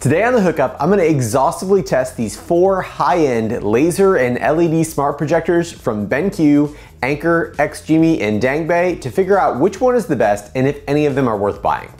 Today on the hookup, I'm going to exhaustively test these four high-end laser and LED smart projectors from BenQ, Anker, XGIMI, and Dangbei to figure out which one is the best and if any of them are worth buying.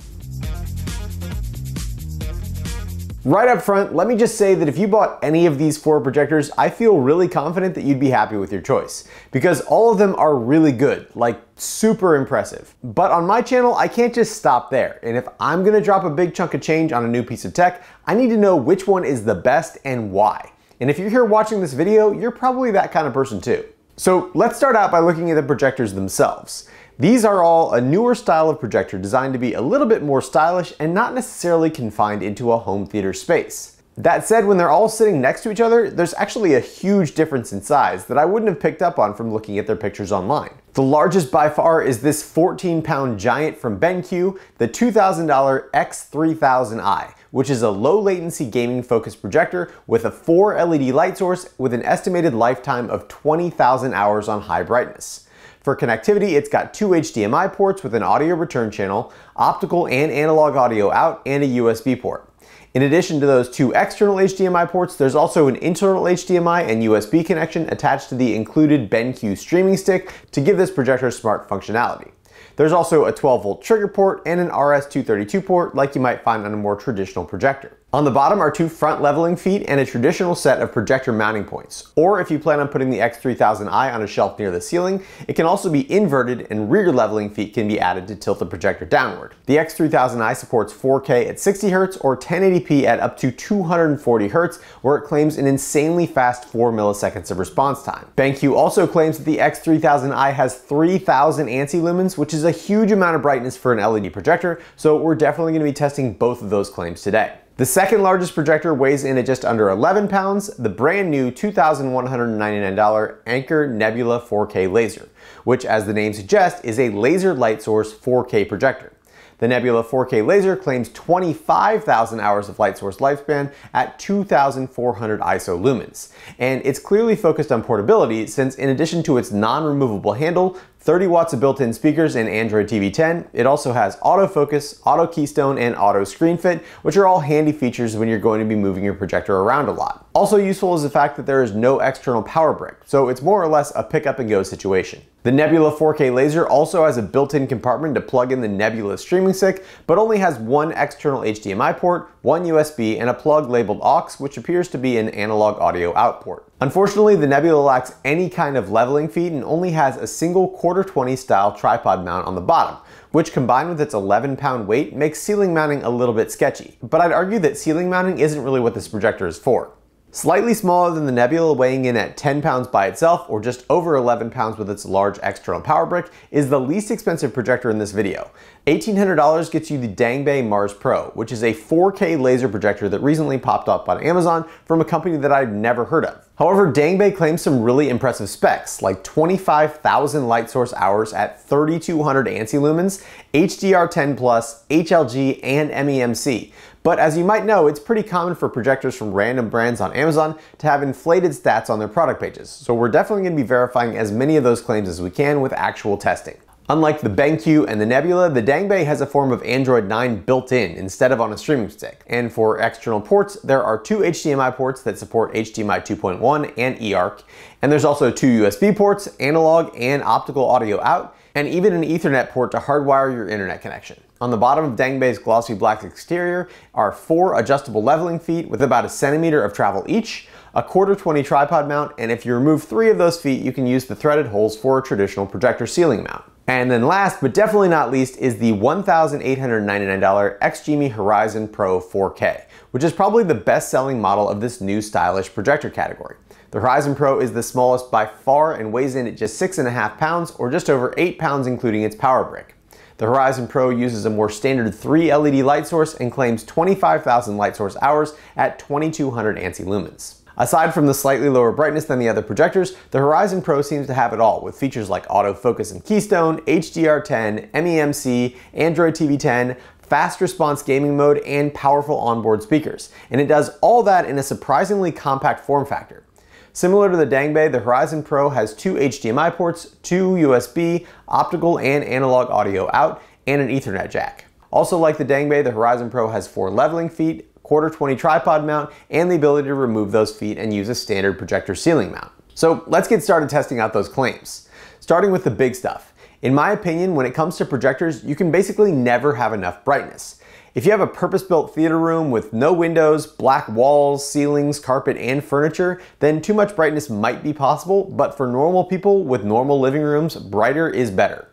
Right up front, let me just say that if you bought any of these four projectors, I feel really confident that you'd be happy with your choice because all of them are really good, like super impressive. But on my channel, I can't just stop there. And if I'm gonna drop a big chunk of change on a new piece of tech, I need to know which one is the best and why. And if you're here watching this video, you're probably that kind of person too. So let's start out by looking at the projectors themselves. These are all a newer style of projector designed to be a little bit more stylish and not necessarily confined into a home theater space. That said, when they're all sitting next to each other, there's actually a huge difference in size that I wouldn't have picked up on from looking at their pictures online. The largest by far is this 14 pound giant from BenQ, the $2,000 X3000i, which is a low latency gaming focused projector with a 4 LED light source with an estimated lifetime of 20,000 hours on high brightness. For connectivity, it's got two HDMI ports with an audio return channel, optical and analog audio out, and a USB port. In addition to those two external HDMI ports, there's also an internal HDMI and USB connection attached to the included BenQ streaming stick to give this projector smart functionality. There's also a 12 volt trigger port and an RS-232 port like you might find on a more traditional projector. On the bottom are two front leveling feet and a traditional set of projector mounting points. Or if you plan on putting the X3000i on a shelf near the ceiling, it can also be inverted and rear leveling feet can be added to tilt the projector downward. The X3000i supports 4K at 60Hz or 1080p at up to 240Hz where it claims an insanely fast 4 milliseconds of response time. BenQ also claims that the X3000i has 3000 ANSI lumens, which is a huge amount of brightness for an LED projector, so we're definitely going to be testing both of those claims today. The second largest projector weighs in at just under 11 pounds, the brand new $2,199 Anker Nebula 4K laser, which as the name suggests is a laser light source 4K projector. The Nebula 4K laser claims 25,000 hours of light source lifespan at 2,400 ISO lumens. And it's clearly focused on portability since in addition to its non-removable handle, 30 watts of built-in speakers and Android TV 10. It also has autofocus, auto keystone, and auto screen fit, which are all handy features when you're going to be moving your projector around a lot. Also useful is the fact that there is no external power brick, so it's more or less a pick up and go situation. The Nebula 4K laser also has a built-in compartment to plug in the Nebula streaming stick, but only has one external HDMI port, one USB, and a plug labeled aux, which appears to be an analog audio out port. Unfortunately, the Nebula lacks any kind of leveling feet and only has a single quarter 20 style tripod mount on the bottom, which combined with its 11 pound weight makes ceiling mounting a little bit sketchy. But I'd argue that ceiling mounting isn't really what this projector is for. Slightly smaller than the Nebula, weighing in at 10 pounds by itself, or just over 11 pounds with its large external power brick, is the least expensive projector in this video. $1,800 gets you the Dangbei Mars Pro, which is a 4K laser projector that recently popped up on Amazon from a company that I've never heard of. However, Dangbei claims some really impressive specs, like 25,000 light source hours at 3200 ANSI lumens, HDR10+, HLG, and MEMC, but as you might know, it's pretty common for projectors from random brands on Amazon to have inflated stats on their product pages, so we're definitely going to be verifying as many of those claims as we can with actual testing. Unlike the BenQ and the Nebula, the Dangbei has a form of Android 9 built in instead of on a streaming stick. And for external ports, there are two HDMI ports that support HDMI 2.1 and eARC, and there's also two USB ports, analog and optical audio out, and even an Ethernet port to hardwire your internet connection. On the bottom of Dangbei's glossy black exterior are four adjustable leveling feet with about a centimeter of travel each, a quarter 20 tripod mount, and if you remove three of those feet, you can use the threaded holes for a traditional projector ceiling mount. And then last, but definitely not least, is the $1,899 XGIMI Horizon Pro 4K, which is probably the best selling model of this new stylish projector category. The Horizon Pro is the smallest by far and weighs in at just six and a half pounds or just over eight pounds including its power brick. The Horizon Pro uses a more standard 3 LED light source and claims 25,000 light source hours at 2200 ANSI lumens. Aside from the slightly lower brightness than the other projectors, the Horizon Pro seems to have it all with features like autofocus and keystone, HDR10, MEMC, Android TV 10, fast response gaming mode, and powerful onboard speakers. And it does all that in a surprisingly compact form factor. Similar to the Dangbei, the Horizon Pro has two HDMI ports, two USB, optical and analog audio out, and an Ethernet jack. Also like the Dangbei, the Horizon Pro has four leveling feet, quarter 20 tripod mount, and the ability to remove those feet and use a standard projector ceiling mount. So let's get started testing out those claims. Starting with the big stuff. In my opinion, when it comes to projectors, you can basically never have enough brightness. If you have a purpose-built theater room with no windows, black walls, ceilings, carpet, and furniture, then too much brightness might be possible, but for normal people with normal living rooms, brighter is better.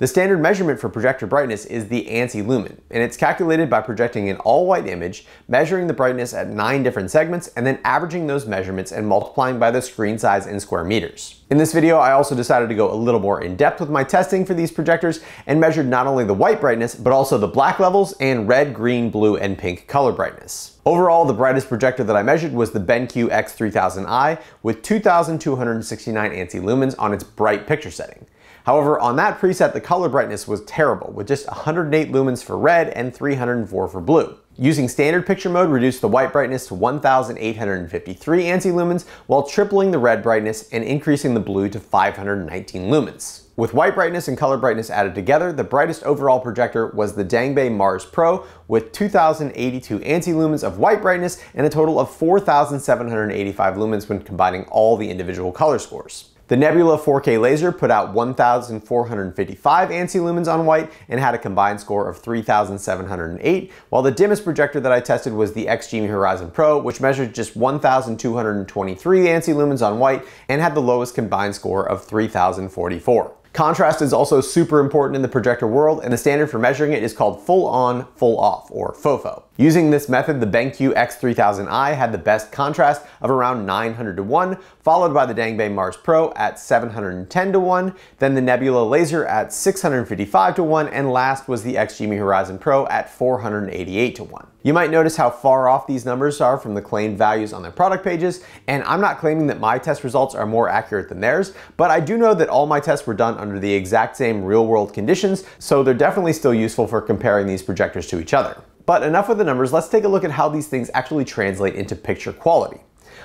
The standard measurement for projector brightness is the ANSI lumen, and it's calculated by projecting an all-white image, measuring the brightness at nine different segments, and then averaging those measurements and multiplying by the screen size in square meters. In this video, I also decided to go a little more in depth with my testing for these projectors and measured not only the white brightness, but also the black levels and red, green, blue, and pink color brightness. Overall, the brightest projector that I measured was the BenQ X3000i with 2269 ANSI lumens on its bright picture setting. However, on that preset, the color brightness was terrible, with just 108 lumens for red and 304 for blue. Using standard picture mode reduced the white brightness to 1853 ANSI lumens, while tripling the red brightness and increasing the blue to 519 lumens. With white brightness and color brightness added together, the brightest overall projector was the Dangbei Mars Pro with 2082 ANSI lumens of white brightness and a total of 4785 lumens when combining all the individual color scores. The Nebula 4K laser put out 1,455 ANSI lumens on white and had a combined score of 3,708, while the dimmest projector that I tested was the XGIMI Horizon Pro, which measured just 1,223 ANSI lumens on white and had the lowest combined score of 3,044. Contrast is also super important in the projector world, and the standard for measuring it is called full on, full off, or FOFO. Using this method, the BenQ X3000i had the best contrast of around 900 to 1, followed by the Dangbei Mars Pro at 710 to 1, then the Nebula Laser at 655 to 1, and last was the XGIMI Horizon Pro at 488 to 1. You might notice how far off these numbers are from the claimed values on their product pages, and I'm not claiming that my test results are more accurate than theirs, but I do know that all my tests were done under the exact same real world conditions, so they're definitely still useful for comparing these projectors to each other. But enough with the numbers, let's take a look at how these things actually translate into picture quality.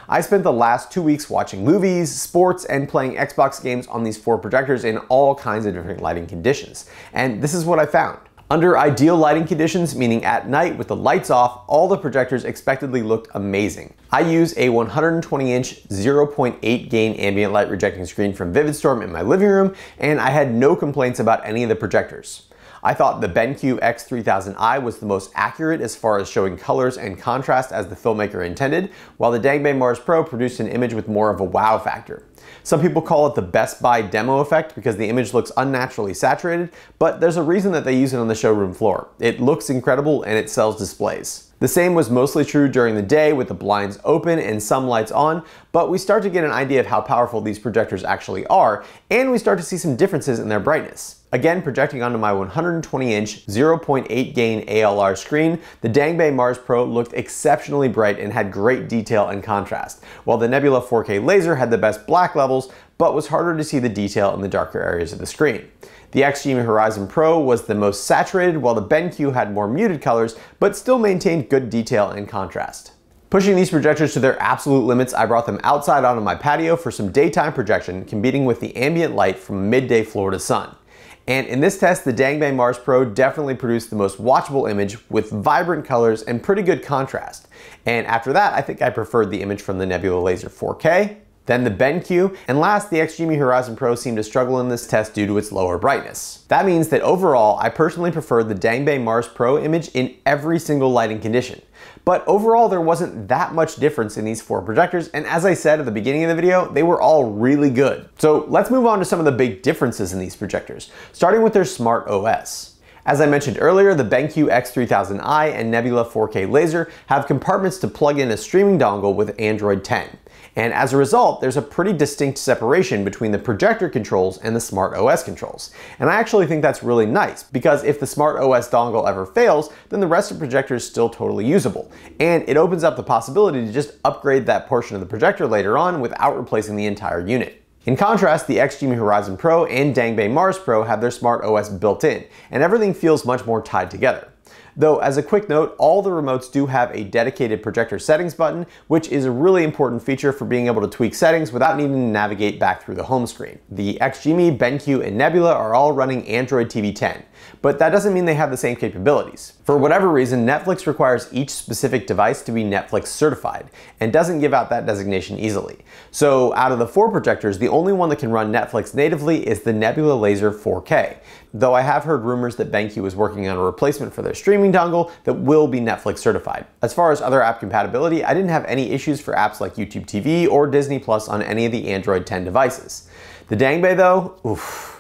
I spent the last two weeks watching movies, sports, and playing Xbox games on these four projectors in all kinds of different lighting conditions. And this is what I found. Under ideal lighting conditions, meaning at night with the lights off, all the projectors expectedly looked amazing. I use a 120 inch 0.8 gain ambient light rejecting screen from Vividstorm in my living room, and I had no complaints about any of the projectors. I thought the BenQ X3000i was the most accurate as far as showing colors and contrast as the filmmaker intended, while the Dangbei Mars Pro produced an image with more of a wow factor. Some people call it the Best Buy demo effect because the image looks unnaturally saturated, but there's a reason that they use it on the showroom floor. It looks incredible and it sells displays. The same was mostly true during the day with the blinds open and some lights on, but we start to get an idea of how powerful these projectors actually are, and we start to see some differences in their brightness. Again, projecting onto my 120 inch 0.8 gain ALR screen, the Dangbei Mars Pro looked exceptionally bright and had great detail and contrast, while the Nebula 4K laser had the best black levels, but was harder to see the detail in the darker areas of the screen. The XGIMI Horizon Pro was the most saturated, while the BenQ had more muted colors, but still maintained good detail and contrast. Pushing these projectors to their absolute limits, I brought them outside onto my patio for some daytime projection, competing with the ambient light from midday Florida sun. And in this test, the Dangbei Mars Pro definitely produced the most watchable image with vibrant colors and pretty good contrast. And after that, I think I preferred the image from the Nebula Laser 4K, then the BenQ, and last, the XGIMI Horizon Pro seemed to struggle in this test due to its lower brightness. That means that overall, I personally preferred the Dangbei Mars Pro image in every single lighting condition. But overall, there wasn't that much difference in these four projectors, and as I said at the beginning of the video, they were all really good. So let's move on to some of the big differences in these projectors, starting with their smart OS. As I mentioned earlier, the BenQ X3000i and Nebula 4K laser have compartments to plug in a streaming dongle with Android 10. And as a result, there's a pretty distinct separation between the projector controls and the Smart OS controls. And I actually think that's really nice because if the Smart OS dongle ever fails, then the rest of the projector is still totally usable. And it opens up the possibility to just upgrade that portion of the projector later on without replacing the entire unit. In contrast, the XGIMI Horizon Pro and Dangbei Mars Pro have their Smart OS built in, and everything feels much more tied together. Though as a quick note, all the remotes do have a dedicated projector settings button, which is a really important feature for being able to tweak settings without needing to navigate back through the home screen. The XGIMI, BenQ, and Nebula are all running Android TV 10. But that doesn't mean they have the same capabilities. For whatever reason, Netflix requires each specific device to be Netflix certified and doesn't give out that designation easily. So out of the four projectors, the only one that can run Netflix natively is the Nebula Laser 4K, though I have heard rumors that BenQ is working on a replacement for their streaming dongle that will be Netflix certified. As far as other app compatibility, I didn't have any issues for apps like YouTube TV or Disney Plus on any of the Android 10 devices. The Dangbei though, oof.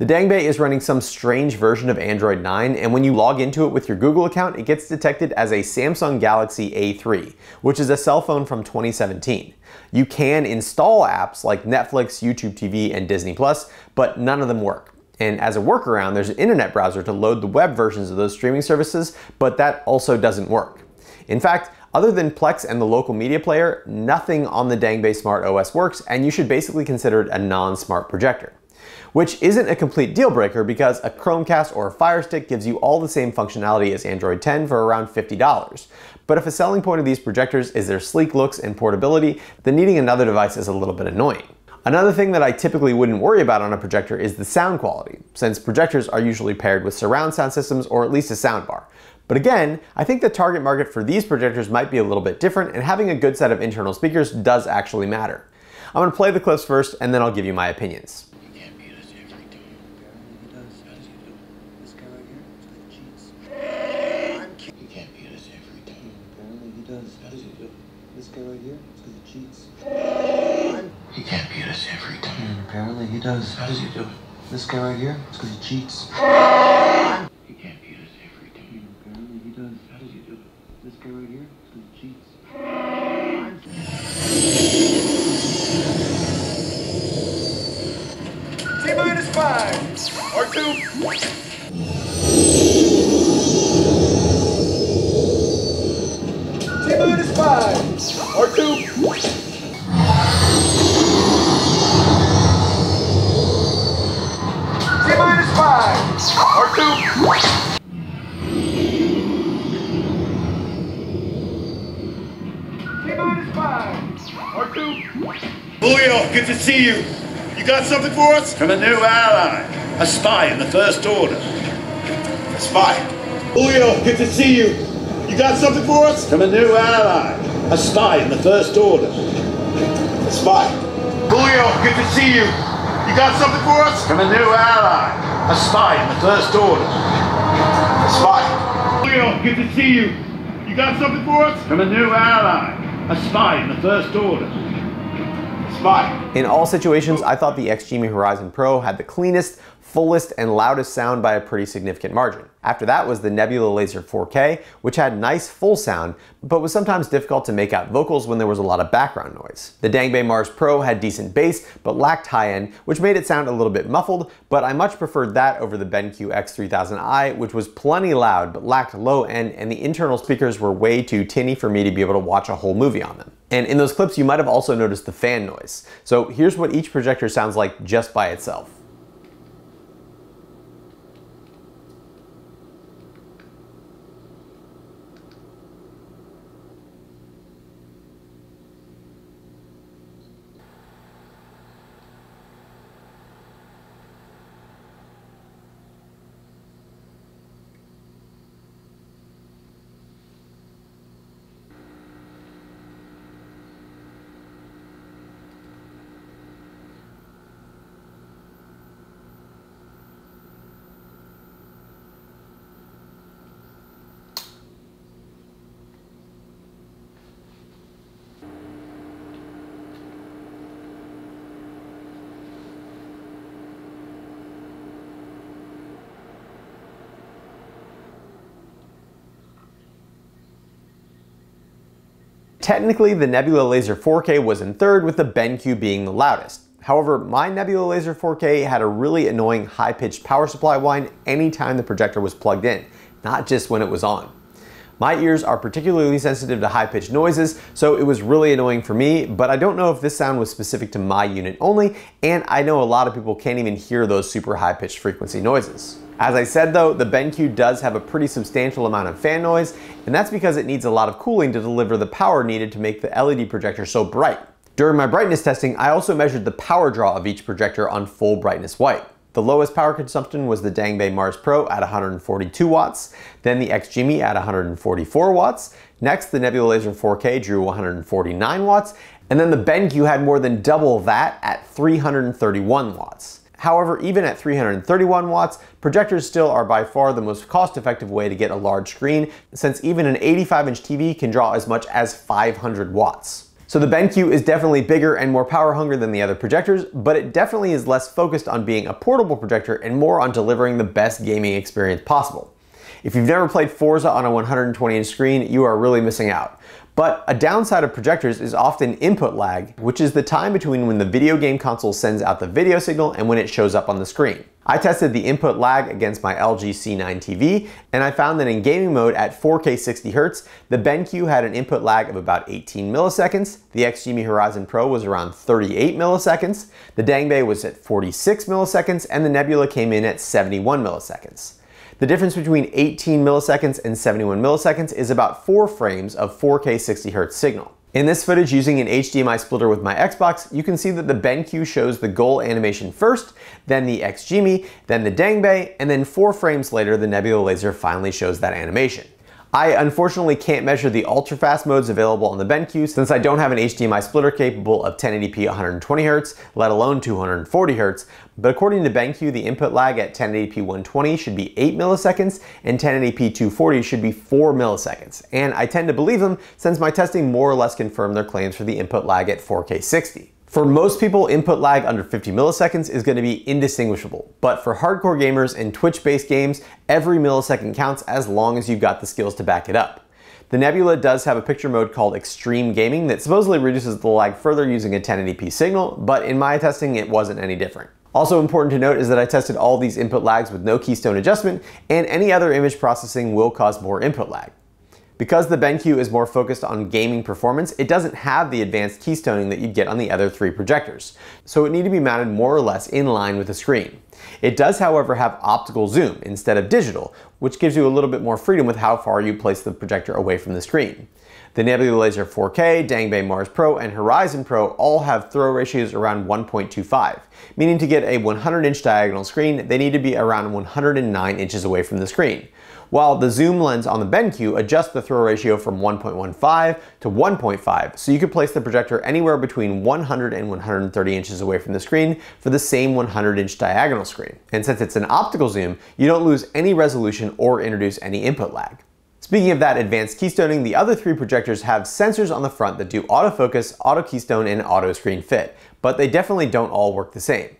The Dangbei is running some strange version of Android 9, and when you log into it with your Google account, it gets detected as a Samsung Galaxy A3, which is a cell phone from 2017. You can install apps like Netflix, YouTube TV, and Disney Plus, but none of them work. And as a workaround, there's an internet browser to load the web versions of those streaming services, but that also doesn't work. In fact, other than Plex and the local media player, nothing on the Dangbei Smart OS works, and you should basically consider it a non-smart projector which isn't a complete deal breaker because a Chromecast or a Fire Stick gives you all the same functionality as Android 10 for around $50. But if a selling point of these projectors is their sleek looks and portability, then needing another device is a little bit annoying. Another thing that I typically wouldn't worry about on a projector is the sound quality, since projectors are usually paired with surround sound systems or at least a soundbar. But again, I think the target market for these projectors might be a little bit different and having a good set of internal speakers does actually matter. I'm gonna play the clips first and then I'll give you my opinions. He does. How does he do it? This guy right here, it's because he cheats. He can't beat us every time. Apparently he does. How does he do it? This guy right here, it's because he cheats. T minus five. Or two. T minus five. Or two. Julio, good to see you. You got something for us? From a new ally, a spy in the First Order. A spy. Julio, good to see you. You got something for us? From a new ally, a spy in the First Order. A spy. Julio, good to see you. You got something for us? From a new ally, a spy in the First Order. A spy. Julio, good to see you. You got something for us? From a new ally, a spy in the First Order. In all situations, I thought the XGIMI Horizon Pro had the cleanest, fullest, and loudest sound by a pretty significant margin. After that was the Nebula Laser 4K, which had nice full sound, but was sometimes difficult to make out vocals when there was a lot of background noise. The Dangbei Mars Pro had decent bass, but lacked high end, which made it sound a little bit muffled, but I much preferred that over the BenQ X3000i, which was plenty loud, but lacked low end, and the internal speakers were way too tinny for me to be able to watch a whole movie on them. And in those clips, you might have also noticed the fan noise. So here's what each projector sounds like just by itself. Technically, the Nebula Laser 4K was in third with the BenQ being the loudest. However, my Nebula Laser 4K had a really annoying high-pitched power supply whine anytime the projector was plugged in, not just when it was on. My ears are particularly sensitive to high-pitched noises, so it was really annoying for me, but I don't know if this sound was specific to my unit only, and I know a lot of people can't even hear those super high-pitched frequency noises. As I said though, the BenQ does have a pretty substantial amount of fan noise, and that's because it needs a lot of cooling to deliver the power needed to make the LED projector so bright. During my brightness testing, I also measured the power draw of each projector on full brightness white. The lowest power consumption was the Dangbei Mars Pro at 142 watts, then the XGIMI at 144 watts. Next, the Nebula Laser 4K drew 149 watts, and then the BenQ had more than double that at 331 watts. However, even at 331 watts, projectors still are by far the most cost-effective way to get a large screen, since even an 85-inch TV can draw as much as 500 watts. So the BenQ is definitely bigger and more power hungry than the other projectors, but it definitely is less focused on being a portable projector and more on delivering the best gaming experience possible. If you've never played Forza on a 120 inch screen, you are really missing out. But a downside of projectors is often input lag, which is the time between when the video game console sends out the video signal and when it shows up on the screen. I tested the input lag against my LG C9 TV, and I found that in gaming mode at 4K 60Hz, the BenQ had an input lag of about 18 milliseconds, the XGIMI Horizon Pro was around 38 milliseconds, the Dangbei was at 46 milliseconds, and the Nebula came in at 71 milliseconds. The difference between 18 milliseconds and 71 milliseconds is about 4 frames of 4K 60Hz signal. In this footage using an HDMI splitter with my Xbox, you can see that the BenQ shows the goal animation first, then the XGIMI, then the Dangbei, and then 4 frames later the Nebula Laser finally shows that animation. I unfortunately can't measure the ultra fast modes available on the BenQ since I don't have an HDMI splitter capable of 1080p 120Hz, let alone 240Hz, but according to BenQ, the input lag at 1080p 120 should be 8 milliseconds and 1080p 240 should be 4 milliseconds. And I tend to believe them since my testing more or less confirmed their claims for the input lag at 4K 60. For most people, input lag under 50 milliseconds is going to be indistinguishable, but for hardcore gamers and Twitch-based games, every millisecond counts as long as you've got the skills to back it up. The Nebula does have a picture mode called Extreme Gaming that supposedly reduces the lag further using a 1080p signal, but in my testing it wasn't any different. Also important to note is that I tested all these input lags with no keystone adjustment, and any other image processing will cause more input lag. Because the BenQ is more focused on gaming performance, it doesn't have the advanced keystoning that you'd get on the other three projectors, so it need to be mounted more or less in line with the screen. It does, however, have optical zoom instead of digital, which gives you a little bit more freedom with how far you place the projector away from the screen. The Nebula Laser 4K, Dangbei Mars Pro, and Horizon Pro all have throw ratios around 1.25, meaning to get a 100 inch diagonal screen, they need to be around 109 inches away from the screen while the zoom lens on the BenQ adjusts the throw ratio from 1.15 to 1.5, so you could place the projector anywhere between 100 and 130 inches away from the screen for the same 100 inch diagonal screen. And since it's an optical zoom, you don't lose any resolution or introduce any input lag. Speaking of that advanced keystoning, the other three projectors have sensors on the front that do autofocus, auto keystone, and auto screen fit, but they definitely don't all work the same.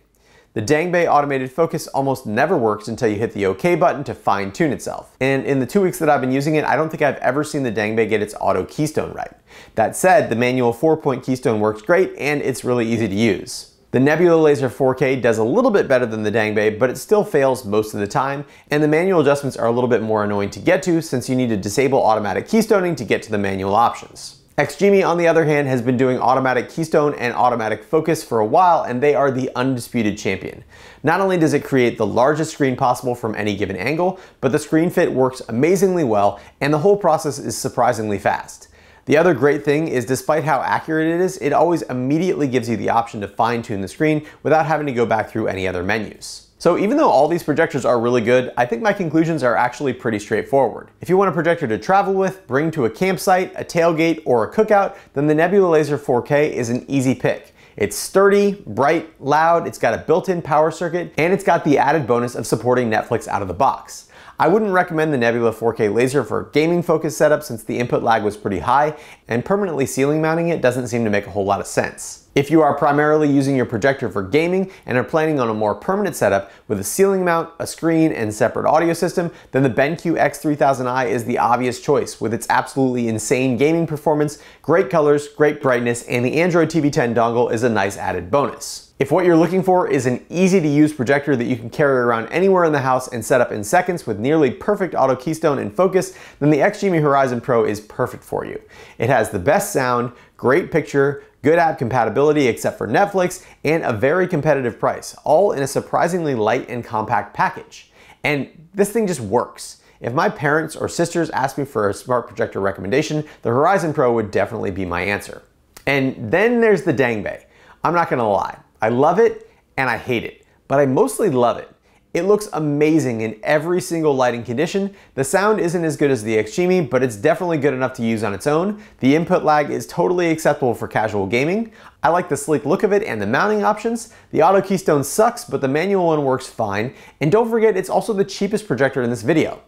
The Dangbei automated focus almost never works until you hit the OK button to fine tune itself. And in the two weeks that I've been using it, I don't think I've ever seen the Dangbei get its auto keystone right. That said, the manual four point keystone works great and it's really easy to use. The Nebula Laser 4K does a little bit better than the Dangbei, but it still fails most of the time, and the manual adjustments are a little bit more annoying to get to since you need to disable automatic keystoning to get to the manual options. XGIMI, on the other hand, has been doing automatic keystone and automatic focus for a while, and they are the undisputed champion. Not only does it create the largest screen possible from any given angle, but the screen fit works amazingly well, and the whole process is surprisingly fast. The other great thing is despite how accurate it is, it always immediately gives you the option to fine tune the screen without having to go back through any other menus. So even though all these projectors are really good, I think my conclusions are actually pretty straightforward. If you want a projector to travel with, bring to a campsite, a tailgate, or a cookout, then the Nebula Laser 4K is an easy pick. It's sturdy, bright, loud, it's got a built-in power circuit, and it's got the added bonus of supporting Netflix out of the box. I wouldn't recommend the Nebula 4K laser for gaming focused setup since the input lag was pretty high, and permanently ceiling mounting it doesn't seem to make a whole lot of sense. If you are primarily using your projector for gaming and are planning on a more permanent setup with a ceiling mount, a screen, and separate audio system, then the BenQ X3000i is the obvious choice with its absolutely insane gaming performance, great colors, great brightness, and the Android TV 10 dongle is a nice added bonus. If what you're looking for is an easy to use projector that you can carry around anywhere in the house and set up in seconds with nearly perfect auto keystone and focus, then the XGIMI Horizon Pro is perfect for you. It has the best sound, great picture, good app compatibility except for Netflix, and a very competitive price, all in a surprisingly light and compact package. And this thing just works. If my parents or sisters asked me for a smart projector recommendation, the Horizon Pro would definitely be my answer. And then there's the Dangbei. I'm not gonna lie, I love it and I hate it but I mostly love it. It looks amazing in every single lighting condition. The sound isn't as good as the XGIMI, but it's definitely good enough to use on its own. The input lag is totally acceptable for casual gaming. I like the sleek look of it and the mounting options. The auto keystone sucks, but the manual one works fine. And don't forget, it's also the cheapest projector in this video.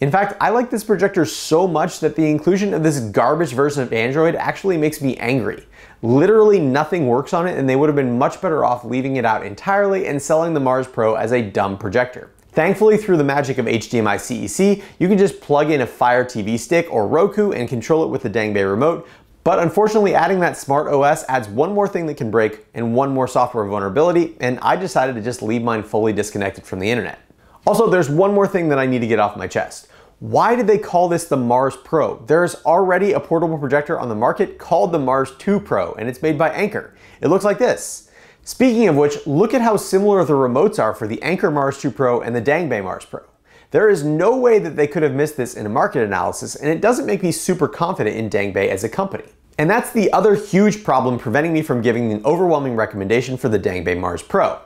In fact, I like this projector so much that the inclusion of this garbage version of Android actually makes me angry. Literally nothing works on it and they would have been much better off leaving it out entirely and selling the Mars Pro as a dumb projector. Thankfully, through the magic of HDMI CEC, you can just plug in a Fire TV stick or Roku and control it with the Dangbei remote, but unfortunately, adding that smart OS adds one more thing that can break and one more software vulnerability, and I decided to just leave mine fully disconnected from the internet. Also, there's one more thing that I need to get off my chest. Why did they call this the Mars Pro? There's already a portable projector on the market called the Mars 2 Pro, and it's made by Anker. It looks like this. Speaking of which, look at how similar the remotes are for the Anker Mars 2 Pro and the Dangbei Mars Pro. There is no way that they could have missed this in a market analysis, and it doesn't make me super confident in Dangbei as a company. And that's the other huge problem preventing me from giving an overwhelming recommendation for the Dangbei Mars Pro.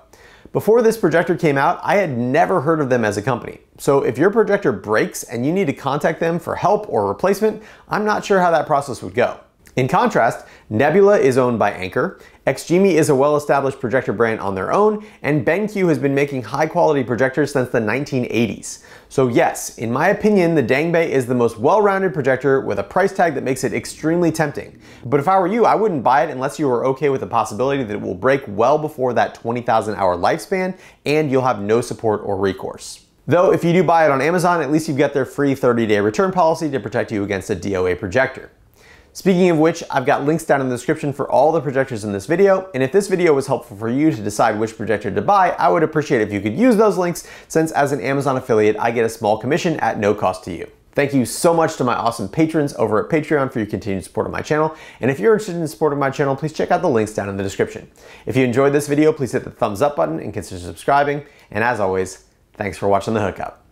Before this projector came out, I had never heard of them as a company. So if your projector breaks and you need to contact them for help or replacement, I'm not sure how that process would go. In contrast, Nebula is owned by Anker, XGIMI is a well-established projector brand on their own, and BenQ has been making high-quality projectors since the 1980s. So yes, in my opinion, the Dangbei is the most well-rounded projector with a price tag that makes it extremely tempting. But if I were you, I wouldn't buy it unless you were okay with the possibility that it will break well before that 20,000 hour lifespan and you'll have no support or recourse. Though if you do buy it on Amazon, at least you've got their free 30-day return policy to protect you against a DOA projector. Speaking of which, I've got links down in the description for all the projectors in this video, and if this video was helpful for you to decide which projector to buy, I would appreciate if you could use those links, since as an Amazon affiliate, I get a small commission at no cost to you. Thank you so much to my awesome patrons over at Patreon for your continued support of my channel. And if you're interested in supporting my channel, please check out the links down in the description. If you enjoyed this video, please hit the thumbs up button and consider subscribing. And as always, thanks for watching The Hookup.